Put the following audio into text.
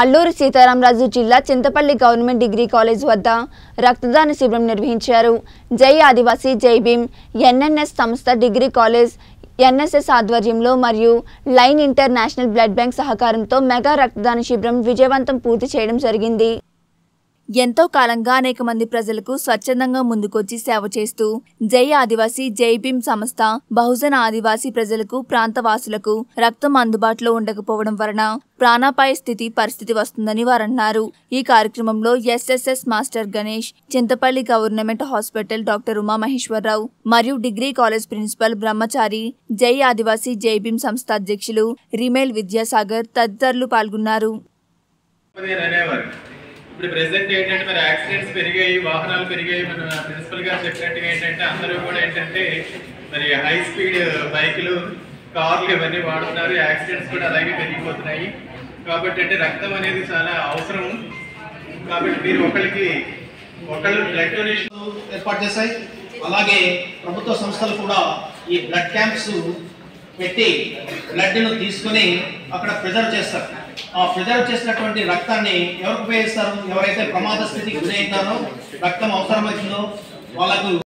అల్లూరు సీతారామరాజు జిల్లా Chintapalli government degree college వద్ద రక్తదాన శిబిరం నిర్వహించారు. జై ఆదివాసీ జై భీమ్ ఎన్ఎన్ఎస్ సంస్థ డిగ్రీ కాలేజ్ ఎన్ఎస్ఎస్ ఆధ్వర్యంలో మరియు లైన్ ఇంటర్నేషనల్ బ్లడ్ బ్యాంక్ సహకారంతో మెగా రక్తదాన శిబిరం విజయవంతం పూర్తి చేయడం జరిగింది. ఎంతో కాలంగా అనేక మంది ప్రజలకు స్వచ్ఛందంగా ముందుకొచ్చి సేవ చేస్తూ జై ఆదివాసీ జై భీమ్ సంస్థ బహుజన ఆదివాసీ ప్రజలకు ప్రాంతవాసులకు రక్తం అందుబాటులో ఉండకపోవడం వలన ప్రాణాపాయ స్థితి పరిస్థితి వస్తుందని వారన్నారు. ఈ కార్యక్రమంలో SSS master Ganesh Chintapalli government hospital doctor Umamaheswararao మరియు డిగ్రీ కాలేజ్ ప్రిన్సిపల్ బ్రహ్మచారి జై ఆదివాసీ జై భీమ్ సంస్థ అధ్యక్షులు రిమేల్ విద్యాసాగర్ తదితరులు పాల్గొన్నారు. ఇప్పుడు ప్రెసెంట్ ఏంటంటే మరి యాక్సిడెంట్స్ పెరిగాయి వాహనాలు పెరిగాయి. మన ప్రిన్సిపల్ గారు చెప్పినట్టుగా ఏంటంటే అందరూ కూడా ఏంటంటే మరి హై స్పీడ్ బైకులు కార్లు ఇవన్నీ వాడుతున్నారు. యాక్సిడెంట్స్ కూడా అలాగే పెరిగిపోతున్నాయి. కాబట్టి అంటే రక్తం అనేది చాలా అవసరం. కాబట్టి మీరు ఒకరికి ఒకళ్ళు బ్లడ్ డొనేషన్ ఏర్పాటు చేశాయి. అలాగే ప్రభుత్వ సంస్థలు కూడా ఈ బ్లడ్ క్యాంప్స్ పెట్టి బ్లడ్ను తీసుకొని అక్కడ ప్రిజర్వ్ చేస్తారు. ప్రిజర్వ్ చేసినటువంటి రక్తాన్ని ఎవరికి ఉపయోగిస్తారు? ఎవరైతే ప్రమాద స్థితికి గురైంటారో రక్తం అవసరమవుతుందో వాళ్ళకు